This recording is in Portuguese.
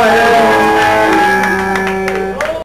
Israel.